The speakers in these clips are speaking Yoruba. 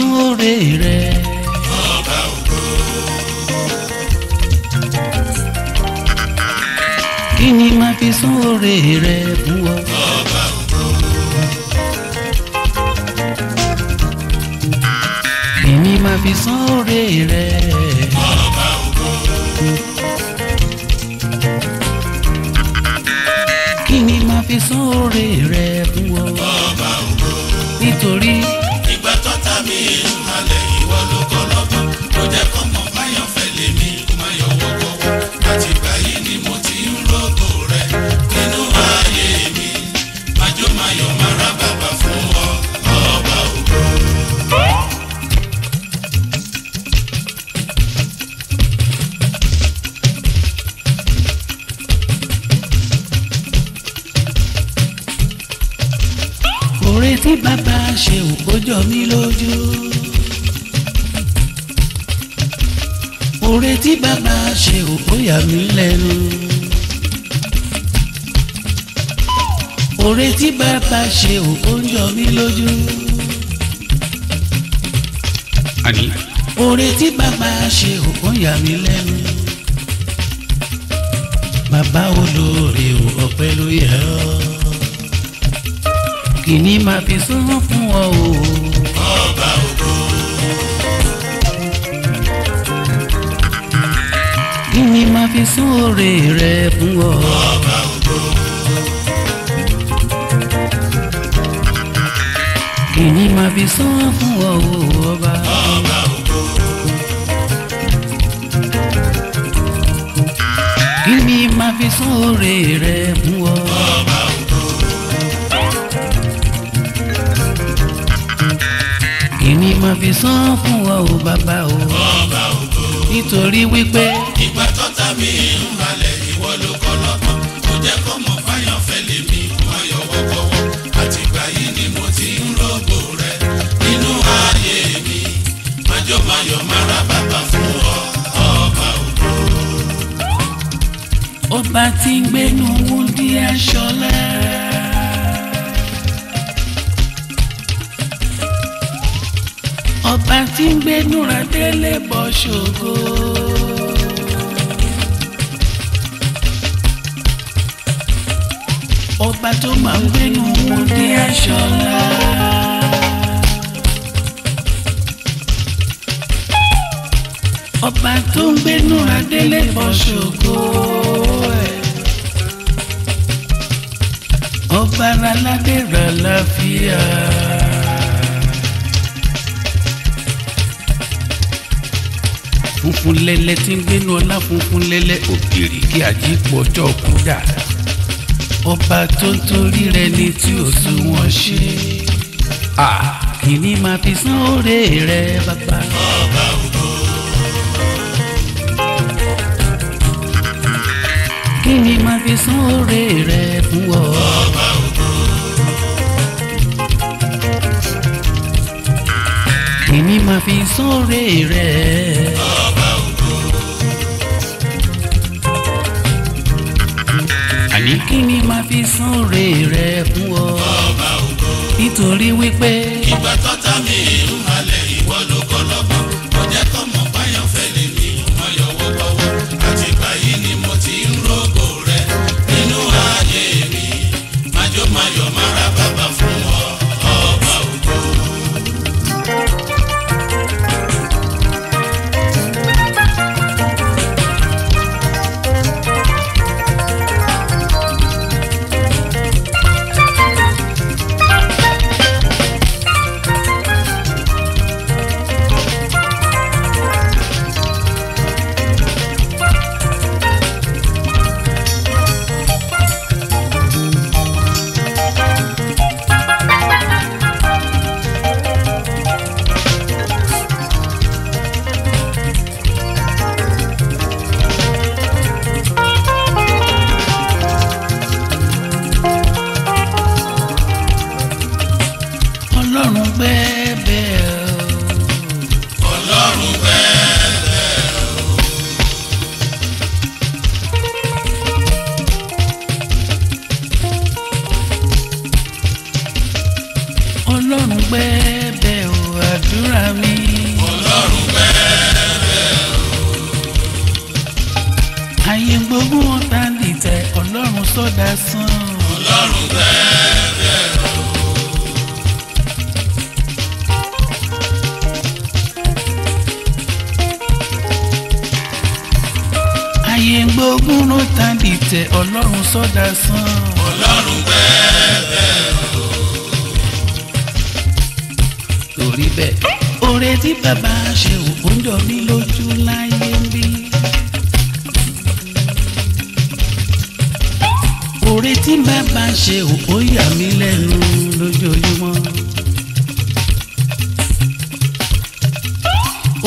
fún oore rẹ̀. ọba ògo. kí ni màá fi sún oore rẹ̀ fún ọ. ọba ògo. kí ni màá fi sún oore rẹ̀. kí ni màá fi sún oore rẹ̀ fún ọ. nítorí. tí bàbá ṣe òkò jọ mí lójú. oore tí bàbá ṣe òkò yà mí lẹ́nu. oore tí bàbá ṣe òkò ń jọ mí lójú. àní. oore tí bàbá ṣe òkò yà mí lẹ́nu. bàbá olóore ò ọpẹ́ ló yẹ ọ́ kìíní máa fi sùúrù fún ọ o. ọba ògo. kìíní máa fi súre rẹ fún ọ. ọba ògo. kìíní máa fi sùn fún ọ o ọba. ọba ògo. kìíní máa fi súre rẹ fún ọ. ọba ògo. máa fi san fún ọ o bàbá o. ọba ògo. nítorí wípé. ìgbà tó ta mi ń balẹ̀ ìwọ ló kọ́ lọ́tàn tó jẹ́ kó mọ̀ fáyàn fẹ́lẹ̀ mi ọyọ̀ wọ́kọ́wọ́ àtìgbà yìí ni mo ti ń rògbò rẹ nínú ààyè mi májọ́máyọ̀ mára bàbá fún ọ ọba ògo. ọba tí ń gbénu wúndí aṣọ lẹ́ẹ̀. ọba tí ń gbẹdúrà délé bọ ṣògo. ọba tó máa ń gbẹnu wọn dé aṣọ la. ọba tó ń gbénú adélé bọ́ṣọ̀gó ẹ̀ ọba aládé rà láfíà. funfun lẹ́lẹ́ tí ń gbénu ọlá funfun lẹ́lẹ́ òkèrè kí ají pọjọ́ kú dà ọba tó ń torí rẹ ni tí ò sún wọn ṣe kìíní máa fi san oore rẹ bàbá. ọba máa fi san oore rẹ fún ọ. ọba ògo. èmi máa fi sóore rẹ̀. àní kí ni màá fi san oore rẹ fún ọ. ọba ògo. nítorí wípé. ìgbà tọ́ta mi ń pẹ́ bẹ́ẹ̀ o àdúrà mi. ọlọ́run pẹ́ bẹ́ẹ̀ o. ayé gbogbo wọn ta dìtẹ̀ ọlọ́run sọ́dà sàn. ọlọ́run pẹ́ o. ayé gbogbo wọn ta dìtẹ̀ ọlọ́run sọ́dà sàn. ọlọ́run pẹ́ o kò rí bẹ́ẹ̀. oore tí bàbá ṣe òkun jọ mí lójú láyé mi. oore tí bàbá ṣe òkun yà mí lẹ́nu lójoojúmọ́.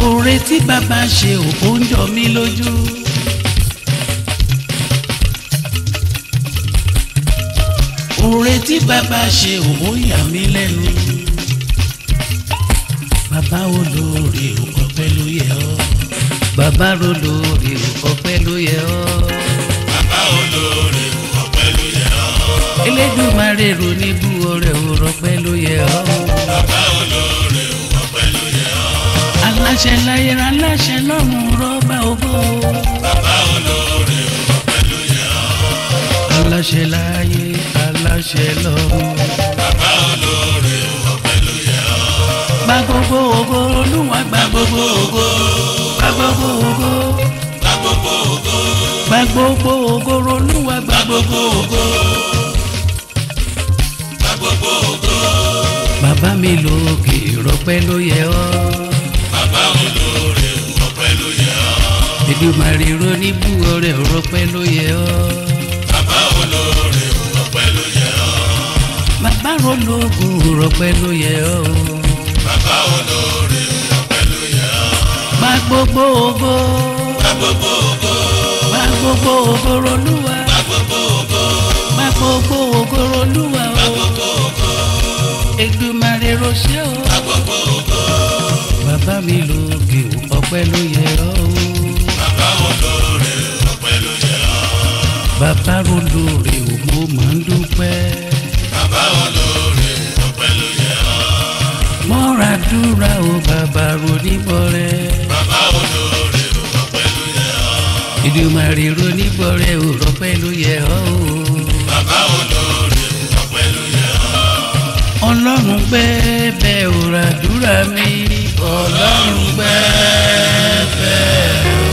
oore tí bàbá ṣe òkun jọ mí lójú. oore tí bàbá ṣe òkun yà mí lẹ́nu bàbá olóore ò ọpẹ́ ló yẹ ọ́ bàbá olóore ò ọpẹ́ ló yẹ ọ́. bàbá olóore ò ọpẹ́ ló yẹ ọ́. Elédùmarè ro ní bú ọrẹ ò rọpẹ́ ló yẹ ọ́. bàbá olóore ò ọpẹ́ ló yẹ ọ́. aláṣẹ láyé aláṣẹ lọ́run rọ́bà ògbó. bàbá olóore ò ọpẹ́ ló yẹ ọ́. aláṣẹ láyé aláṣẹ lọ́run. gba gbogbo ògo olúwa gba gbogbo ògo gba gbogbo ògo gba gbogbo ògo gba gbogbo ògo olúwa gba gbogbo ògo gba gbogbo ògo. bàbá mi lókè ìrọ̀pẹ́ ló yẹ ọ́. bàbá mi lóore ìrọ̀pẹ́ ló yẹ ọ́. Èdùmàrè roníbù ọrẹ ìrọ̀pẹ́ ló yẹ ọ́. bàbá olóore ìrọ̀pẹ́ ló yẹ ọ́. bàbá rológun ìrọ̀pẹ́ ló yẹ ọ́ olóore wọ pẹ̀lú yẹn. Gba gbogbo ògo. Gba gbogbo ògo. Gba gbogbo ògo rolúwa. Gba o. Gba gbogbo ògo. Èdùmàrè ròṣẹ́ o. Gba Bàbá mi lóògì ọpẹ́ ló yẹ ọ́ o. Bàbá olóore ọpẹ́ ló yẹ ọ́. Bàbá olóore o mo máa ń dúpẹ́. gbàdúrà o bàbá ronígbọ rẹ. bàbá olóore ò rọpẹ́ ló yẹ ọ́. ìdùmarè ronígbọ ò rọpẹ́ ló yẹ ọ́ o. bàbá olóore ò rọpẹ́ ló yẹ ọ́. ọlọ́run gbẹ́bẹ̀ ò ràdúrà mi ọlọ́run gbẹ́bẹ̀ ò.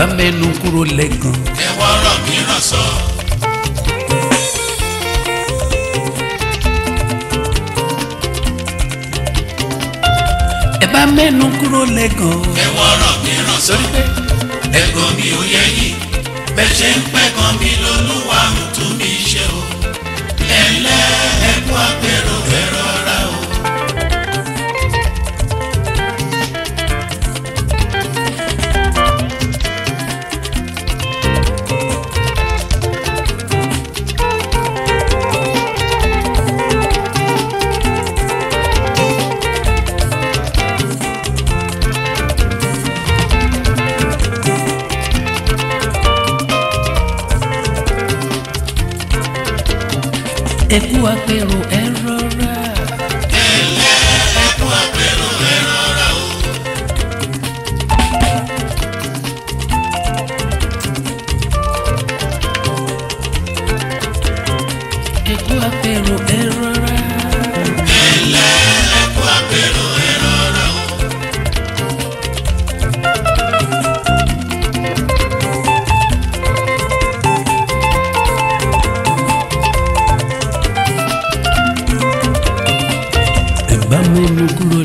bá mẹ́nu kúrò lẹ́gàn. ẹ wọ́rọ̀ mìíràn sọ. ẹ bá mẹ́nu kúrò lẹ́gàn. ẹ wọ́rọ̀ mìíràn sọ. ẹ̀gàn mi ò yẹ yìí bẹ́ẹ̀ ṣe ń pẹ́ kan mi lolúwa ń tún mi ṣe o. ẹ̀lẹ́ ẹ̀kú àgbẹ̀. ecoa é pelo elo Gracias.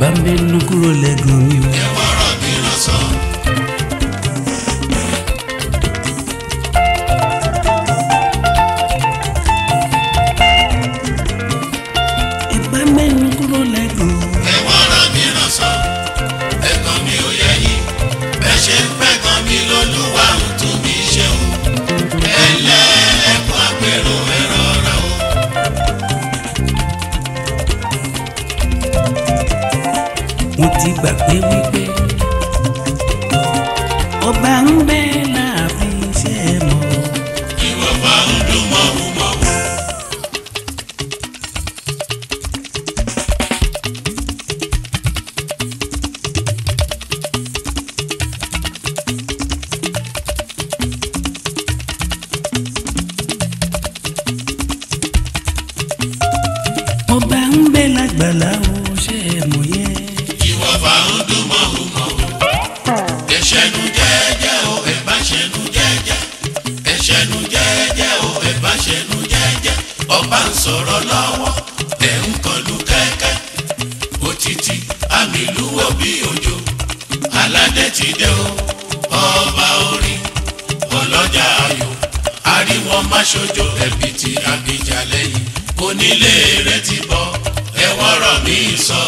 bambenu kulole gumiwa àgbàlá o ṣe é mọ̀ yẹn. ìwọ fà ń dún mọ́ òun mọ́ òun. ẹ̀ṣẹ̀nu jẹ́jẹ́ o ẹ̀ bá ṣẹ̀nu jẹ́jẹ́. ẹ̀ṣẹ̀nu jẹ́jẹ́ o ẹ̀ bá ṣẹ̀nu jẹ́jẹ́. ọba ń sọ̀rọ̀ lọ́wọ́ ẹ̀ ń kọlu kẹ́kẹ́. òtítì àmì ìlúwọ̀ bí òjò aládé ti dé o ọba orin ọlọ́jà ayò àríwọ̀n máṣojo ẹ̀bìtì àbíjà lẹ́yìn onílé rẹ ti bọ̀ ẹ wọ́rọ̀ mi sọ.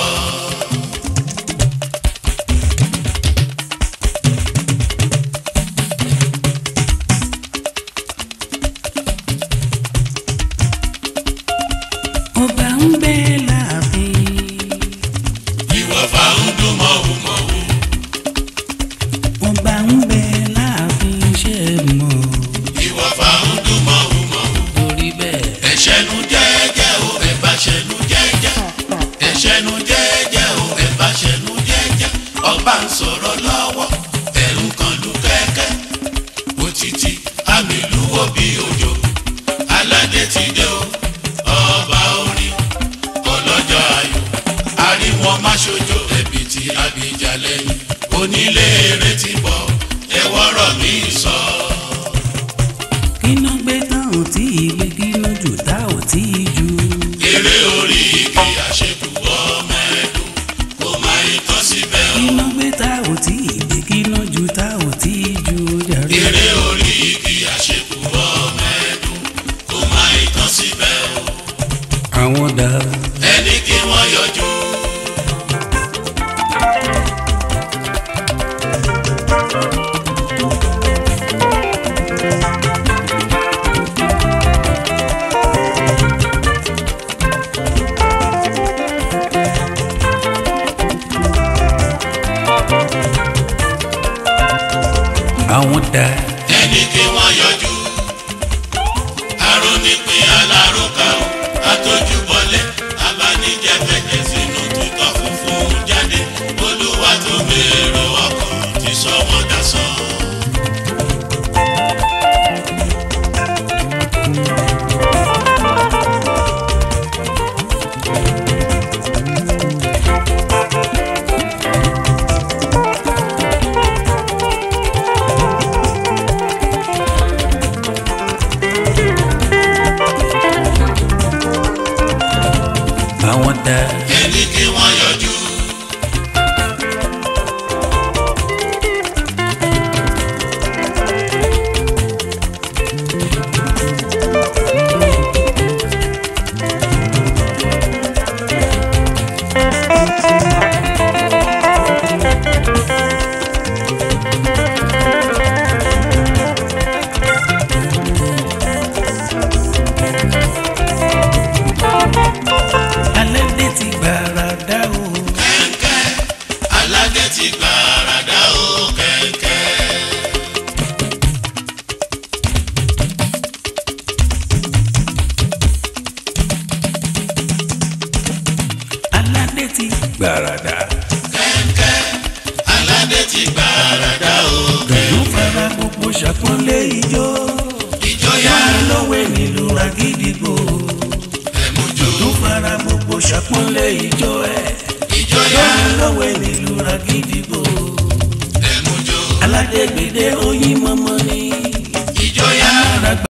gbàràdà. kẹ́ńkẹ́ aládé ti gbàràdà o. pẹ̀lú fara gbogbo ṣàpọ́nlé ijó. ìjọyà lọ́wọ́ nílùú àgídìgbò. ẹ̀mújó. pẹ̀lú fara gbogbo ṣàpọ́nlé ijó ẹ̀. ìjọyà lọ́wọ́ nílùú àgídìgbò. ẹ̀mújó. aládé gbèdé oyin mọ́mọ́ ni.